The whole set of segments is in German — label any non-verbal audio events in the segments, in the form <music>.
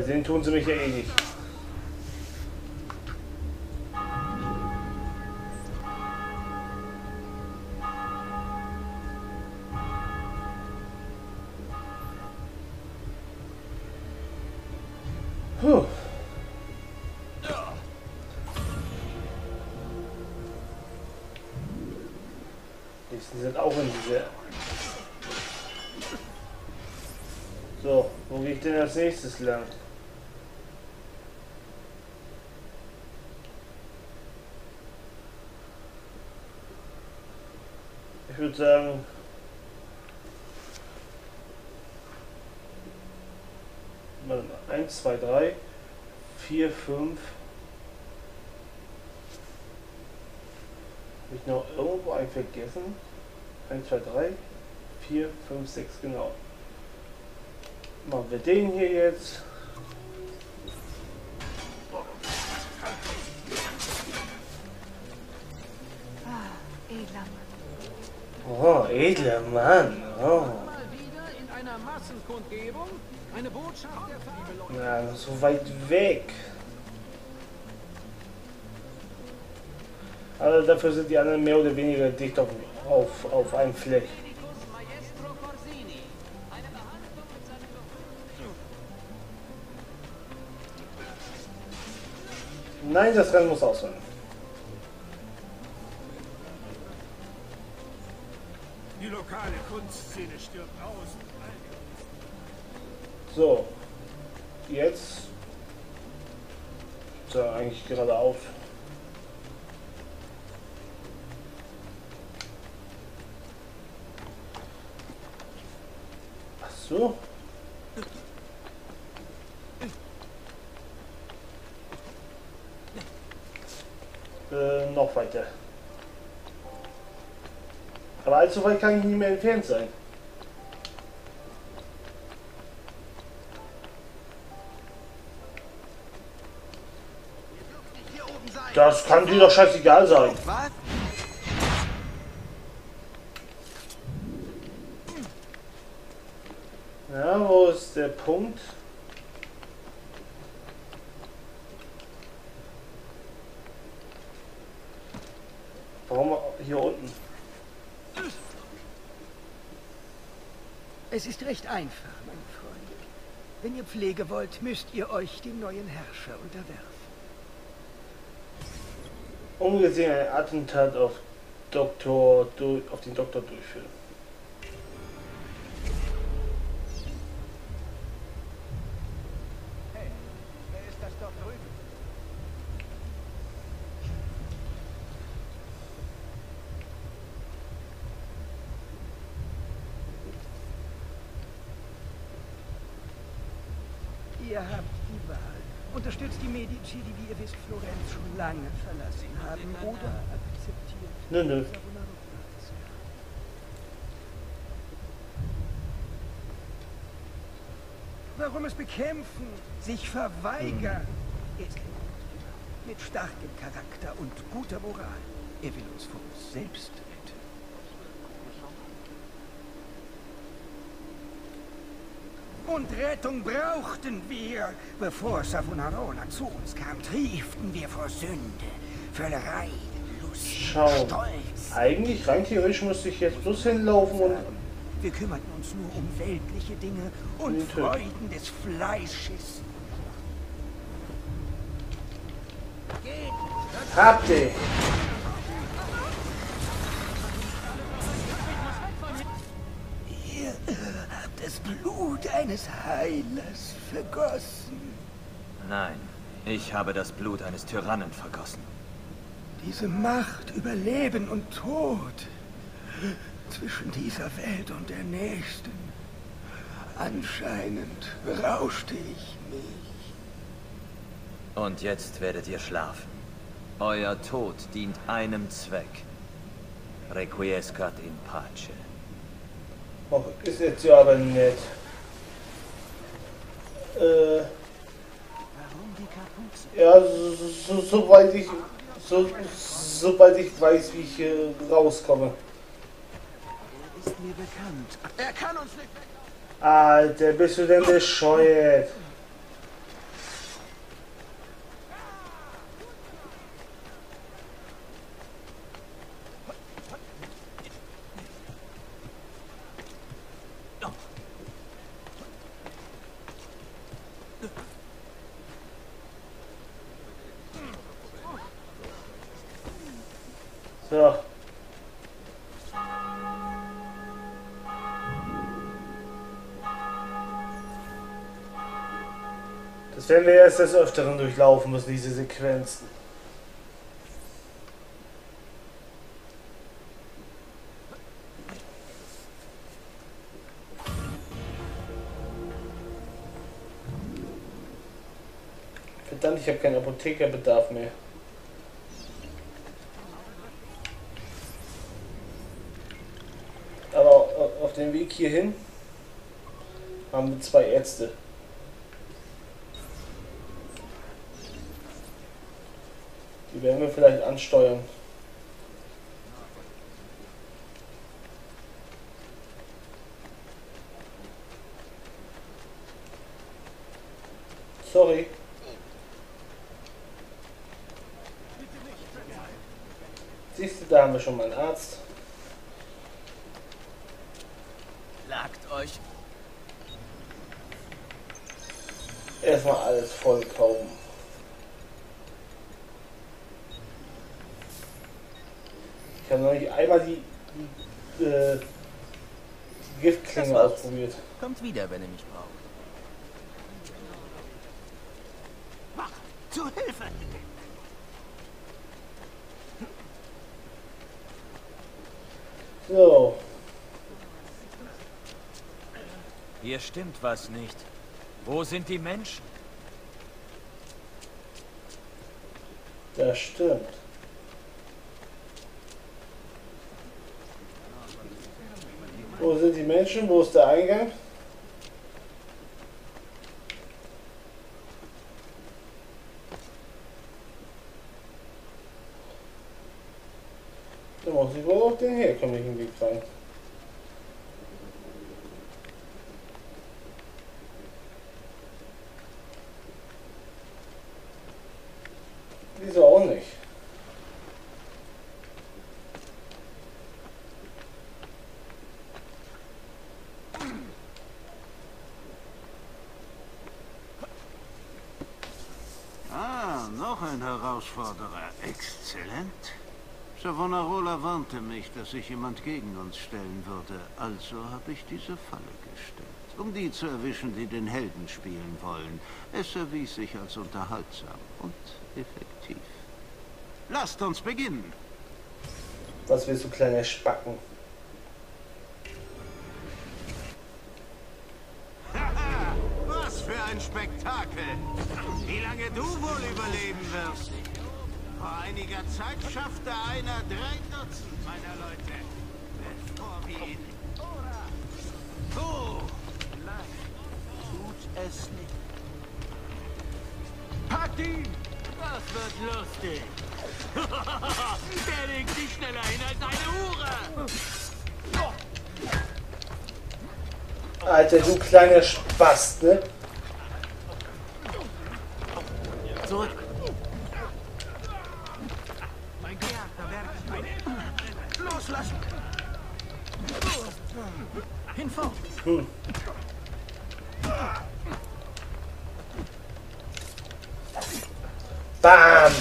Weil sehen tun sie mich ja eh nicht. Puh. Sind auch in diese. So, wo gehe ich denn als nächstes lang? Würde sagen. Warte mal, 1, 2, 3, 4, 5. Habe ich noch irgendwo einen vergessen? 1, 2, 3, 4, 5, 6, genau. Machen wir den hier jetzt. Ah, edler Mann. Oh, edler Mann. Oh. Ja, so weit weg. Also dafür sind die anderen mehr oder weniger dicht auf, auf, auf einem Fleck. Nein, das Rennen muss aus Die lokale Kunstszene stirbt aus. So. Jetzt. So, eigentlich geradeaus. Ach so. Äh, noch weiter. Aber allzu weit kann ich nicht mehr entfernt sein. Das kann dir doch scheißegal sein. Ja, wo ist der Punkt? Warum hier unten? Es ist recht einfach, meine Freunde. Wenn ihr Pflege wollt, müsst ihr euch dem neuen Herrscher unterwerfen. Ungesehen ein Attentat auf Doktor auf den Doktor durchführen. Die Medici, die, wie ihr wisst, Florenz schon lange verlassen haben, oder akzeptiert Nö, nö. Warum es bekämpfen, sich verweigern? Er ist ein Gutführer mit starkem Charakter und guter Moral. Er will uns vor uns selbst Und Rettung brauchten wir. Bevor Savonarola zu uns kam, trieften wir vor Sünde, Völlerei, Lust, Schau. Stolz. Eigentlich, rein theoretisch müsste ich jetzt bloß hinlaufen und. Wir kümmerten uns nur um weltliche Dinge und Bitte. Freuden des Fleisches. Habt! Ihr Blut eines Heilers vergossen. Nein, ich habe das Blut eines Tyrannen vergossen. Diese Macht über Leben und Tod zwischen dieser Welt und der nächsten. Anscheinend berauschte ich mich. Und jetzt werdet ihr schlafen. Euer Tod dient einem Zweck. Requiescat in pace. Och, ist jetzt ja aber nett. Äh, Warum die Kapuze? ja, so, so, soweit ich. So, sobald ich weiß, wie ich hier rauskomme. Er ist mir bekannt. Er kann uns nicht weg. Alter, bist du denn bescheuert? Ja. Das werden wir erst des Öfteren durchlaufen müssen, diese Sequenzen. Verdammt, ich habe keinen Apothekerbedarf mehr. Aber au- auf dem Weg hierhin haben wir zwei Ärzte. Die werden wir vielleicht ansteuern. Sorry. Siehst du, da haben wir schon mal einen Arzt. Lagt euch. Erstmal alles voll kaufen. Ich habe noch nicht einmal die, die, äh, die Giftklinge ausprobiert. Kommt wieder, wenn ihr mich braucht. Zu Hilfe! So, Hier stimmt was nicht. Wo sind die Menschen? Das stimmt. Wo sind die Menschen? Wo ist der Eingang? Da muss ich wohl auf den herkömmlichen Weg rein. Wieso auch nicht? Ah, noch ein Herausforderer. Exzellent. Savonarola warnte mich, dass sich jemand gegen uns stellen würde. Also habe ich diese Falle gestellt. Um die zu erwischen, die den Helden spielen wollen. Es erwies sich als unterhaltsam und effektiv. Lasst uns beginnen. Was willst du, kleiner Spacken? Haha, was für ein Spektakel! Wie lange du wohl überleben wirst? Vor einiger Zeit schaffte einer drei Dutzend meiner Leute, bevor wir ihn... So! Tut es nicht. Packt ihn! Das wird lustig. <laughs> Der legt sich schneller hin als eine Hure. Alter, du kleiner Spast, ne? Hinfort! Hm. Bam!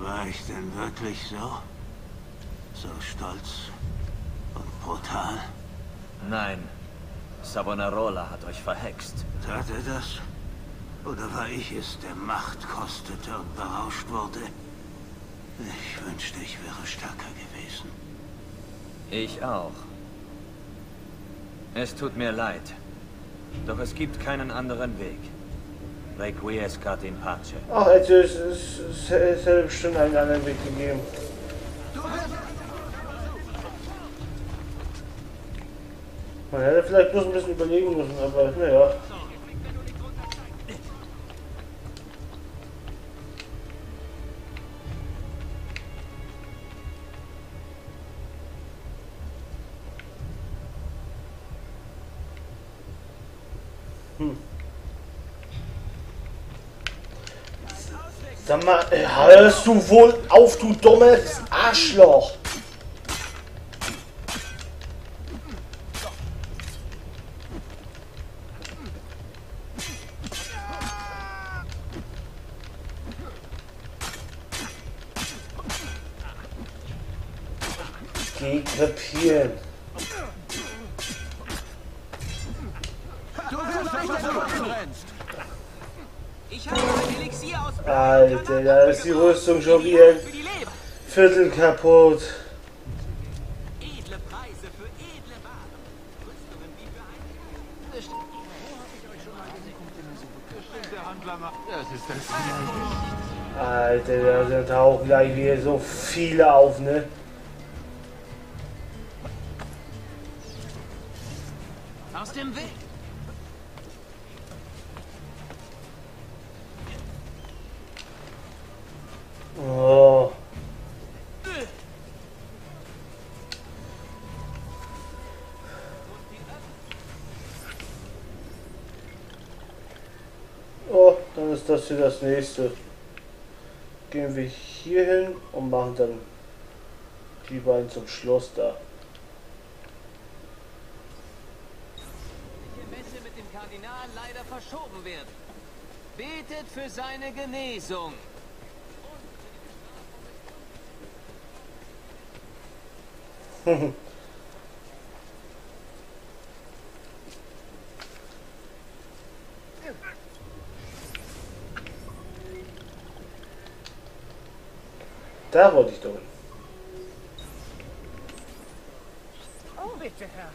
War ich denn wirklich so? So stolz und brutal? Nein. Savonarola hat euch verhext. Tat er das? Oder war ich es, der Macht kostete und berauscht wurde? Ich wünschte, ich wäre stärker gewesen. Ich auch. Es tut mir leid. Doch es gibt keinen anderen Weg. Requiescat in pace. Ach, also es, es, es, es hätte bestimmt einen anderen Weg gegeben. Man hätte vielleicht bloß ein bisschen überlegen müssen, aber naja. Sag mal, äh, hörst du wohl auf, du dummes Arschloch! Geh krepieren. Alter, da ist die Rüstung schon wieder ein. Viertel kaputt. Alter, da tauchen gleich wieder so viele auf, ne? Aus dem Weg. Dann ist das hier das nächste. Gehen wir hier hin und machen dann die beiden zum Schloss da. Messe mit dem Kardinal leider verschoben wird. Betet für seine Genesung. <laughs> Da wollte ich doch hin. Oh, bitte, Herr.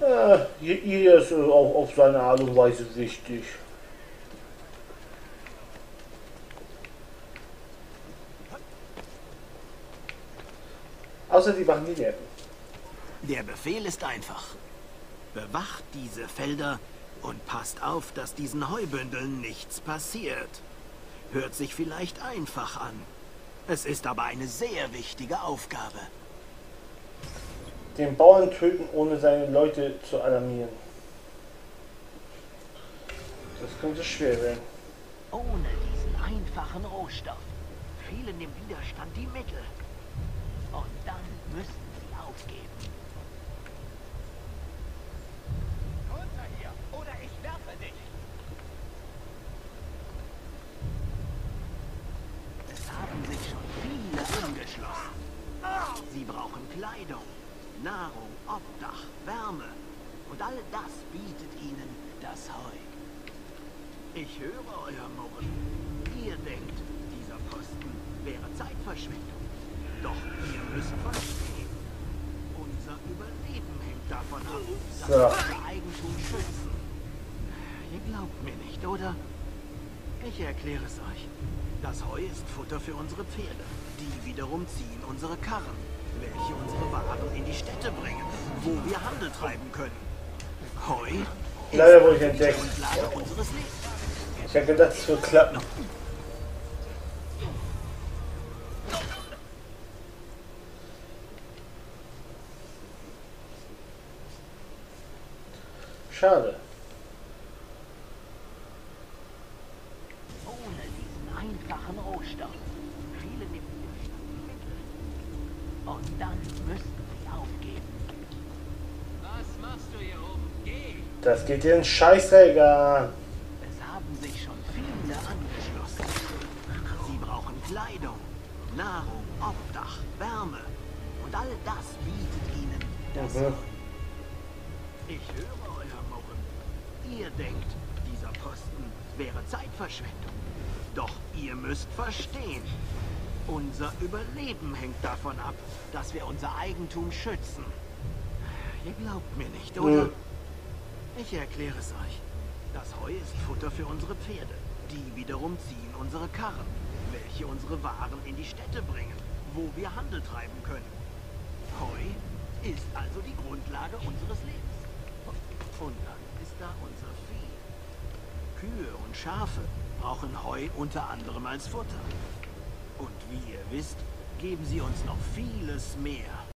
Ja, jeder ist äh, auch auf seine Art und Weise wichtig. Außer die machen die Nerven. Der Befehl ist einfach. Bewacht diese Felder und passt auf, dass diesen Heubündeln nichts passiert. Hört sich vielleicht einfach an. Es ist aber eine sehr wichtige Aufgabe. Den Bauern töten, ohne seine Leute zu alarmieren. Das könnte schwer werden. Ohne diesen einfachen Rohstoff fehlen dem Widerstand die Mittel. Und dann müssen sie aufgeben. Runter hier, oder ich werfe dich. Es haben sich schon viele angeschlossen. Sie brauchen Kleidung, Nahrung, Obdach, Wärme. Und all das bietet ihnen das Heu. Ich höre euer Murren. Ihr denkt, dieser Posten wäre Zeitverschwendung. Doch ihr müsst verstehen. Unser Überleben hängt davon ab, dass wir unser Eigentum schützen. Ihr glaubt mir nicht, oder? Ich erkläre es euch. Das Heu ist Futter für unsere Pferde. Die wiederum ziehen unsere Karren, welche unsere Waren in die Städte bringen, wo wir Handel treiben können. Heu Leider wurde ich entdeckt. Ich hätte gedacht, es wird klappen. Schade. Ohne diesen einfachen Rohstoff fehlen dem Widerstand die Mittel. Und dann müssten sie aufgeben. Was machst du hier oben? Geh! Das geht dir einen Scheißdreck an. Es haben sich schon viele angeschlossen. Sie brauchen Kleidung, Nahrung, Obdach, Wärme. Und all das bietet ihnen das Mhm. Ich höre euer Murren. Ihr denkt, dieser Posten wäre Zeitverschwendung. Doch ihr müsst verstehen. Unser Überleben hängt davon ab, dass wir unser Eigentum schützen. Ihr glaubt mir nicht, oder? Nö. Ich erkläre es euch. Das Heu ist Futter für unsere Pferde. Die wiederum ziehen unsere Karren, welche unsere Waren in die Städte bringen, wo wir Handel treiben können. Heu ist also die Grundlage unseres Lebens. Und dann ist da unser Vieh. Kühe und Schafe brauchen Heu unter anderem als Futter. Und wie ihr wisst, geben sie uns noch vieles mehr.